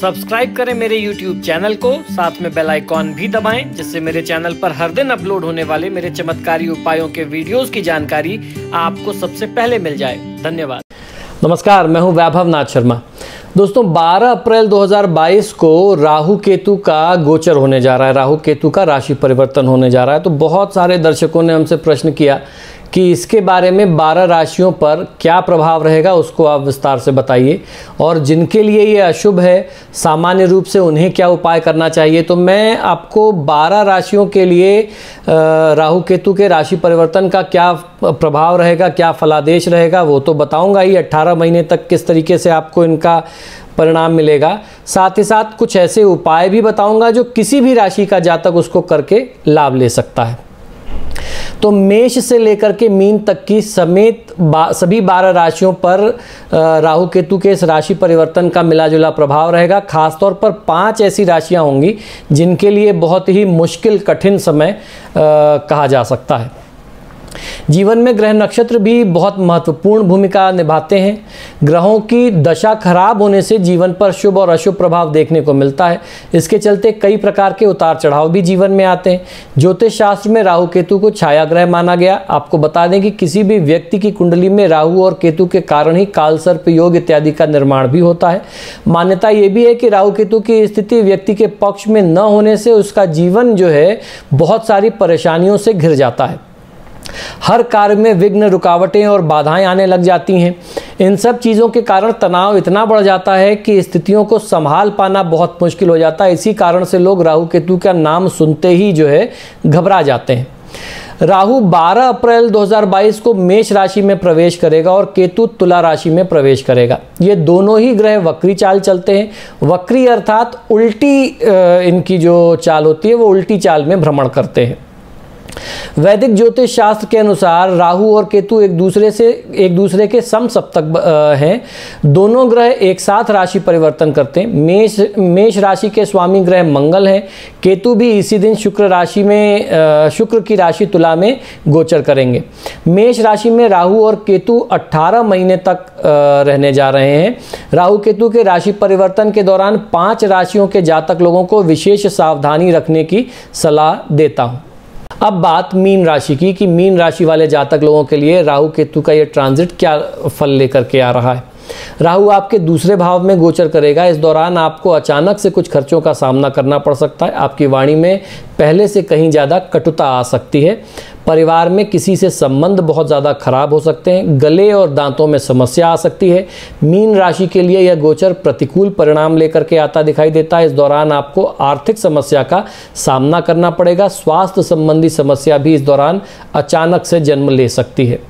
Subscribe करें मेरे YouTube channel को, साथ में बेल आइकॉन भी दबाएँ, जिससे मेरे चैनल पर हर दिन अपलोड होने वाले मेरे चमत्कारी उपायों के वीडियोस की जानकारी आपको सबसे पहले मिल जाए। धन्यवाद। नमस्कार, मैं हूँ वैभव नाथ शर्मा। दोस्तों 12 अप्रैल 2022 को राहु केतु का गोचर होने जा रहा है। राहु केतु का राशि परिवर्तन होने जा रहा है। तो बहुत सारे दर्शकों ने हमसे प्रश्न किया कि इसके बारे में 12 राशियों पर क्या प्रभाव रहेगा, उसको आप विस्तार से बताइए। और जिनके लिए ये अशुभ है, सामान्य रूप से उन्हें क्या उपाय करना चाहिए? तो मैं आपको 12 राशियों के लिए राहु केतु के राशि परिवर्तन का क्या प्रभाव रहेगा, क्या फलादेश रहेगा, वो तो बताऊँगा ही। 18 महीने तक किस तरीके से आपको इनका परिणाम मिलेगा। साथ ही साथ कुछ ऐसे उपाय भी बताऊँगा जो किसी भी राशि का जातक उसको करके लाभ ले सकता है। तो मेष से लेकर के मीन तक की समेत बा, सभी बारह राशियों पर राहु केतु के इस राशि परिवर्तन का मिला जुला प्रभाव रहेगा। खासतौर पर पाँच ऐसी राशियाँ होंगी जिनके लिए बहुत ही मुश्किल कठिन समय आ, कहा जा सकता है। जीवन में ग्रह नक्षत्र भी बहुत महत्वपूर्ण भूमिका निभाते हैं। ग्रहों की दशा खराब होने से जीवन पर शुभ और अशुभ प्रभाव देखने को मिलता है। इसके चलते कई प्रकार के उतार चढ़ाव भी जीवन में आते हैं। ज्योतिष शास्त्र में राहु केतु को छाया ग्रह माना गया। आपको बता दें कि किसी भी व्यक्ति की कुंडली में राहु और केतु के कारण ही काल सर्प योग इत्यादि का निर्माण भी होता है। मान्यता यह भी है कि राहु केतु की स्थिति व्यक्ति के पक्ष में न होने से उसका जीवन जो है, बहुत सारी परेशानियों से घिर जाता है। हर कार्य में विघ्न, रुकावटें और बाधाएँ आने लग जाती हैं। इन सब चीज़ों के कारण तनाव इतना बढ़ जाता है कि स्थितियों को संभाल पाना बहुत मुश्किल हो जाता है। इसी कारण से लोग राहु केतु का नाम सुनते ही जो है घबरा जाते हैं। राहु 12 अप्रैल 2022 को मेष राशि में प्रवेश करेगा और केतु तुला राशि में प्रवेश करेगा। ये दोनों ही ग्रह वक्री चाल चलते हैं। वक्री अर्थात उल्टी इनकी जो चाल होती है वो उल्टी चाल में भ्रमण करते हैं। वैदिक ज्योतिष शास्त्र के अनुसार राहु और केतु एक दूसरे से, एक दूसरे के सम सप्तक हैं। दोनों ग्रह एक साथ राशि परिवर्तन करते हैं। मेष मेष राशि के स्वामी ग्रह मंगल हैं। केतु भी इसी दिन शुक्र राशि में शुक्र की राशि तुला में गोचर करेंगे। मेष राशि में राहु और केतु 18 महीने तक रहने जा रहे हैं। राहु केतु के राशि परिवर्तन के दौरान पाँच राशियों के जातक लोगों को विशेष सावधानी रखने की सलाह देता हूँ। अब बात मीन राशि की, कि मीन राशि वाले जातक लोगों के लिए राहु, केतु का ये ट्रांजिट क्या फल लेकर के आ रहा है? राहु आपके दूसरे भाव में गोचर करेगा। इस दौरान आपको अचानक से कुछ खर्चों का सामना करना पड़ सकता है। आपकी वाणी में पहले से कहीं ज़्यादा कटुता आ सकती है। परिवार में किसी से संबंध बहुत ज़्यादा खराब हो सकते हैं। गले और दांतों में समस्या आ सकती है। मीन राशि के लिए यह गोचर प्रतिकूल परिणाम लेकर के आता दिखाई देता है। इस दौरान आपको आर्थिक समस्या का सामना करना पड़ेगा। स्वास्थ्य संबंधी समस्या भी इस दौरान अचानक से जन्म ले सकती है।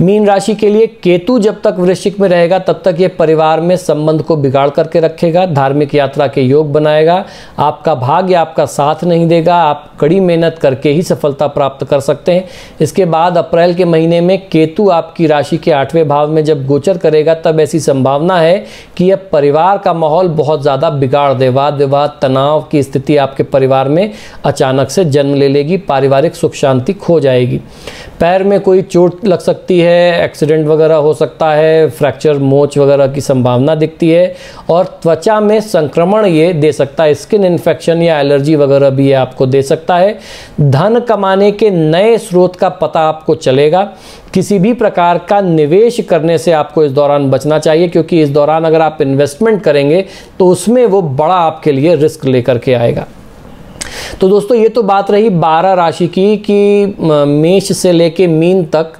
मीन राशि के लिए केतु जब तक वृश्चिक में रहेगा, तब तक ये परिवार में संबंध को बिगाड़ करके रखेगा, धार्मिक यात्रा के योग बनाएगा, आपका भाग्य आपका साथ नहीं देगा, आप कड़ी मेहनत करके ही सफलता प्राप्त कर सकते हैं। इसके बाद अप्रैल के महीने में केतु आपकी राशि के आठवें भाव में जब गोचर करेगा, तब ऐसी संभावना है कि यह परिवार का माहौल बहुत ज़्यादा बिगाड़ दे वाद विवाद तनाव की स्थिति आपके परिवार में अचानक से जन्म ले लेगी, पारिवारिक सुख शांति खो जाएगी। पैर में कोई चोट लग सकती है एक्सीडेंट वगैरह हो सकता है फ्रैक्चर मोच वगैरह की संभावना दिखती है और त्वचा में संक्रमण ये दे सकता है स्किन इन्फेक्शन या एलर्जी वगैरह भी ये आपको दे सकता है। धन कमाने के नए स्रोत का पता आपको चलेगा। किसी भी प्रकार का निवेश करने से आपको इस दौरान बचना चाहिए, क्योंकि इस दौरान अगर आप इन्वेस्टमेंट करेंगे तो उसमें वो बड़ा आपके लिए रिस्क लेकर के आएगा। तो दोस्तों, ये तो बात रही बारह राशि की कि मेष से लेके मीन तक।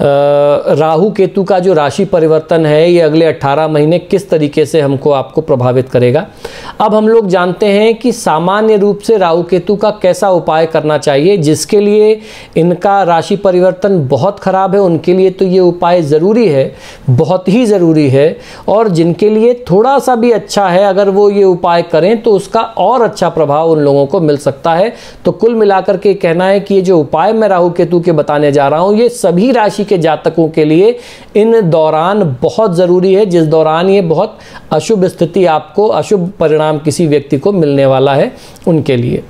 राहु केतु का जो राशि परिवर्तन है, ये अगले 18 महीने किस तरीके से हमको आपको प्रभावित करेगा? अब हम लोग जानते हैं कि सामान्य रूप से राहु केतु का कैसा उपाय करना चाहिए, जिसके लिए इनका राशि परिवर्तन बहुत खराब है, उनके लिए तो ये उपाय ज़रूरी है, बहुत ही ज़रूरी है, और जिनके लिए थोड़ा सा भी अच्छा है, अगर वो ये उपाय करें तो उसका और अच्छा प्रभाव उन लोगों को मिल सकता है। तो कुल मिलाकर के कहना है कि ये जो उपाय मैं राहु केतु के बताने जा रहा हूँ, ये सभी राशि के जातकों के लिए इन दौरान बहुत ज़रूरी है, जिस दौरान ये बहुत अशुभ स्थिति आपको, अशुभ परिणाम किसी व्यक्ति को मिलने वाला है उनके लिए।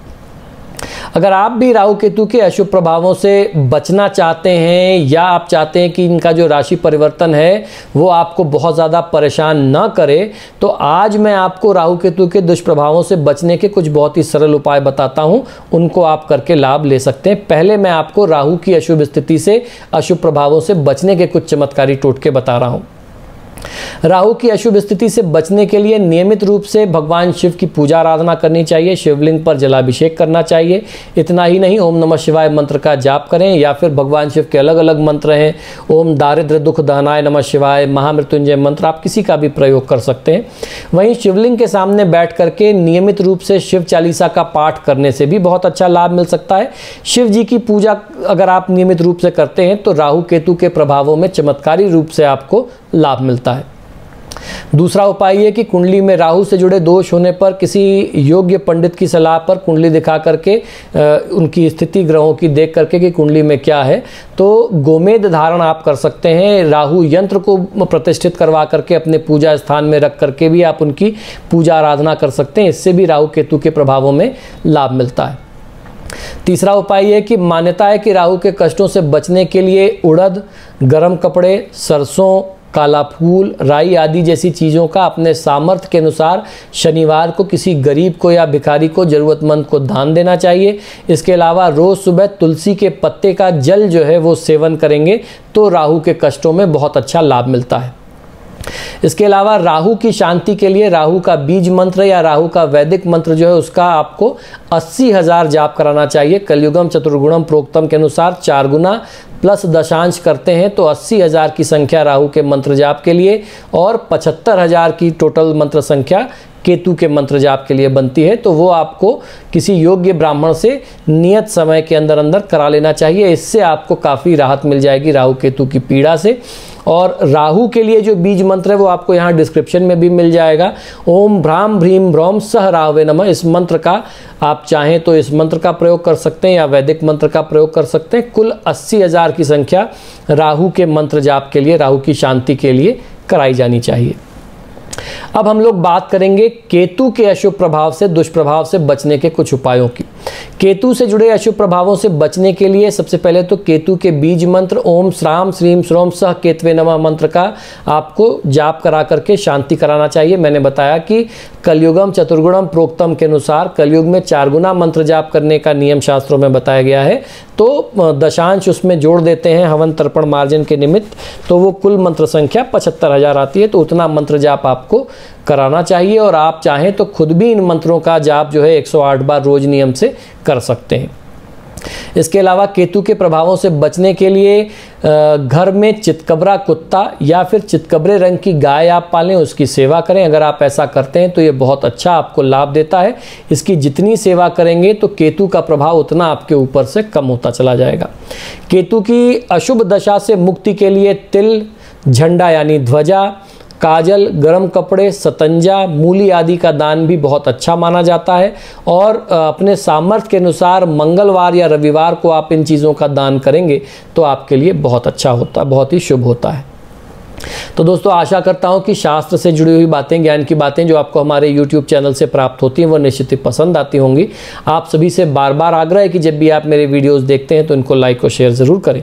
अगर आप भी राहु केतु के अशुभ प्रभावों से बचना चाहते हैं या आप चाहते हैं कि इनका जो राशि परिवर्तन है, वो आपको बहुत ज़्यादा परेशान न करे तो आज मैं आपको राहु केतु के दुष्प्रभावों से बचने के कुछ बहुत ही सरल उपाय बताता हूँ। उनको आप करके लाभ ले सकते हैं। पहले मैं आपको राहु की अशुभ स्थिति से, अशुभ प्रभावों से बचने के कुछ चमत्कारी टोटके बता रहा हूँ। राहु की अशुभ स्थिति से बचने के लिए नियमित रूप से भगवान शिव की पूजा आराधना करनी चाहिए, शिवलिंग पर जलाभिषेक करना चाहिए। इतना ही नहीं, ओम नमः शिवाय मंत्र का जाप करें या फिर भगवान शिव के अलग अलग मंत्र हैं। ओम दारिद्र दुख दहनाय नमः शिवाय, महामृत्युंजय मंत्र आप किसी का भी प्रयोग कर सकते हैं। वहीं शिवलिंग के सामने बैठ करके नियमित रूप से शिव चालीसा का पाठ करने से भी बहुत अच्छा लाभ मिल सकता है। शिव जी की पूजा अगर आप नियमित रूप से करते हैं तो राहु केतु के प्रभावों में चमत्कारी रूप से आपको लाभ मिलता है। दूसरा उपाय ये कि कुंडली में राहु से जुड़े दोष होने पर किसी योग्य पंडित की सलाह पर कुंडली दिखा करके उनकी स्थिति ग्रहों की देख करके कि कुंडली में क्या है। तो गोमेद धारण आप कर सकते हैं, राहु यंत्र को प्रतिष्ठित करवा करके अपने पूजा स्थान में रख करके भी आप उनकी पूजा आराधना कर सकते हैं। इससे भी राहु केतु के प्रभावों में लाभ मिलता है। तीसरा उपाय यह कि मान्यता है कि राहु के कष्टों से बचने के लिए उड़द, गर्म कपड़े, सरसों काला फूल, राई आदि जैसी चीज़ों का अपने सामर्थ्य के अनुसार शनिवार को किसी गरीब को या भिखारी को ज़रूरतमंद को दान देना चाहिए। इसके अलावा रोज़ सुबह तुलसी के पत्ते का जल जो है वो सेवन करेंगे तो राहु के कष्टों में बहुत अच्छा लाभ मिलता है। इसके अलावा राहु की शांति के लिए राहु का बीज मंत्र या राहु का वैदिक मंत्र जो है उसका आपको अस्सी हज़ार जाप कराना चाहिए। कलयुगम, चतुर्गुणम, प्रोक्तम के अनुसार चार गुना प्लस दशांश करते हैं तो अस्सी हज़ार की संख्या राहु के मंत्र जाप के लिए और पचहत्तर हज़ार की टोटल मंत्र संख्या केतु के मंत्र जाप के लिए बनती है। तो वो आपको किसी योग्य ब्राह्मण से नियत समय के अंदर अंदर करा लेना चाहिए। इससे आपको काफ़ी राहत मिल जाएगी राहु केतु की पीड़ा से। और राहु के लिए जो बीज मंत्र है, वो आपको यहाँ डिस्क्रिप्शन में भी मिल जाएगा। ओम भ्राम भ्रीम भ्रौम सह राहवे नमः। इस मंत्र का आप चाहें तो इस मंत्र का प्रयोग कर सकते हैं या वैदिक मंत्र का प्रयोग कर सकते हैं। कुल अस्सी हज़ार की संख्या राहु के मंत्र जाप के लिए, राहु की शांति के लिए कराई जानी चाहिए। अब हम लोग बात करेंगे केतु के अशुभ प्रभाव से, दुष्प्रभाव से बचने के कुछ उपायों की। केतु से जुड़े अशुभ प्रभावों से बचने के लिए सबसे पहले तो केतु के बीज मंत्र, ओम श्राम, श्रीम श्रोम सह केतवे नमा मंत्र का आपको जाप करा करके शांति कराना चाहिए। मैंने बताया कि कलयुगम, चतुर्गुणम, प्रोक्तम के अनुसार कलयुग में चार गुना मंत्र जाप करने का नियम शास्त्रों में बताया गया है। तो दशांश उसमें जोड़ देते हैं हवन तर्पण मार्जन के निमित्त तो वो कुल मंत्र संख्या पचहत्तर हज़ार आती है तो उतना मंत्र जाप आपको कराना चाहिए और आप चाहें तो खुद भी इन मंत्रों का जाप जो है 108 बार रोज नियम से कर सकते हैं। इसके अलावा केतु के प्रभावों से बचने के लिए घर में चितकबरा कुत्ता या फिर चितकबरे रंग की गाय आप पालें, उसकी सेवा करें। अगर आप ऐसा करते हैं तो ये बहुत अच्छा आपको लाभ देता है। इसकी जितनी सेवा करेंगे तो केतु का प्रभाव उतना आपके ऊपर से कम होता चला जाएगा। केतु की अशुभ दशा से मुक्ति के लिए तिल, झंडा यानी ध्वजा काजल, गर्म कपड़े, सतंजा, मूली आदि का दान भी बहुत अच्छा माना जाता है। और अपने सामर्थ्य के अनुसार मंगलवार या रविवार को आप इन चीज़ों का दान करेंगे तो आपके लिए बहुत अच्छा होता है बहुत ही शुभ होता है। तो दोस्तों, आशा करता हूँ कि शास्त्र से जुड़ी हुई बातें, ज्ञान की बातें जो आपको हमारे यूट्यूब चैनल से प्राप्त होती हैं, वो निश्चित ही पसंद आती होंगी। आप सभी से बार बार आग्रह है कि जब भी आप मेरे वीडियोस देखते हैं तो इनको लाइक और शेयर ज़रूर करें।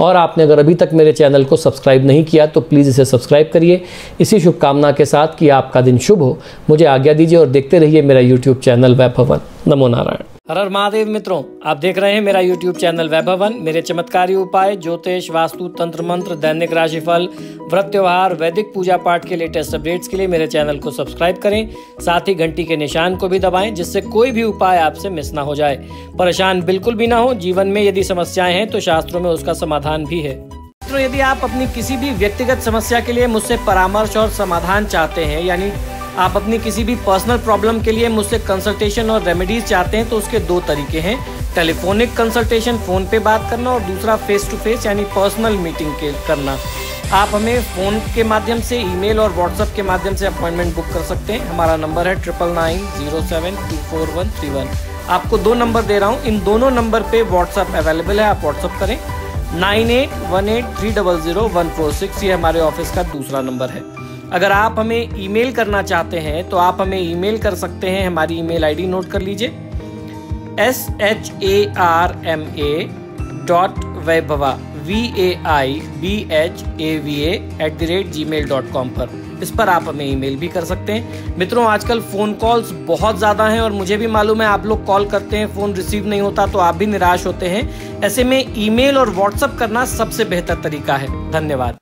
और आपने अगर अभी तक मेरे चैनल को सब्सक्राइब नहीं किया तो प्लीज़ इसे सब्सक्राइब करिए। इसी शुभकामना के साथ कि आपका दिन शुभ हो। मुझे आज्ञा दीजिए और देखते रहिए मेरा यूट्यूब चैनल वैभवन। नमो नारायण। हर हर महादेव मित्रों, आप देख रहे हैं मेरा YouTube चैनल वैभवन। मेरे चमत्कारी उपाय, ज्योतिष, वास्तु, तंत्र, मंत्र, दैनिक राशिफल, व्रत त्योहार, वैदिक पूजा पाठ के लेटेस्ट अपडेट्स के लिए मेरे चैनल को सब्सक्राइब करें। साथ ही घंटी के निशान को भी दबाएँ, जिससे कोई भी उपाय आपसे मिस ना हो जाए। परेशान बिल्कुल भी ना हो, जीवन में यदि समस्याएँ हैं तो शास्त्रों में उसका समाधान भी है। मित्रों यदि आप अपनी किसी भी व्यक्तिगत समस्या के लिए मुझसे परामर्श और समाधान चाहते हैं, यानी आप अपनी किसी भी पर्सनल प्रॉब्लम के लिए मुझसे कंसल्टेशन और रेमेडीज चाहते हैं तो उसके दो तरीके हैं। टेलीफोनिक कंसल्टेशन फ़ोन पे बात करना और दूसरा फेस टू फेस यानी पर्सनल मीटिंग के करना। आप हमें फ़ोन के माध्यम से ईमेल और व्हाट्सएप के माध्यम से अपॉइंटमेंट बुक कर सकते हैं। हमारा नंबर है triple nine zero seven two four one three one आपको दो नंबर दे रहा हूँ। इन दोनों नंबर पे व्हाट्सएप अवेलेबल है, आप व्हाट्सएप करें। Nine eight one eight three double zero one four six, ये हमारे ऑफ़िस का दूसरा नंबर है। अगर आप हमें ईमेल करना चाहते हैं तो आप हमें ईमेल कर सकते हैं। हमारी ईमेल आईडी नोट कर लीजिए। S H A R M A dot Vaibhava V A I B H A V at the rate Gmail dot com पर। इस पर आप हमें ईमेल भी कर सकते हैं। मित्रों, आजकल फ़ोन कॉल्स बहुत ज़्यादा हैं और मुझे भी मालूम है आप लोग कॉल करते हैं फ़ोन रिसीव नहीं होता तो आप भी निराश होते हैं। ऐसे में ईमेल और व्हाट्सअप करना सबसे बेहतर तरीका है। धन्यवाद।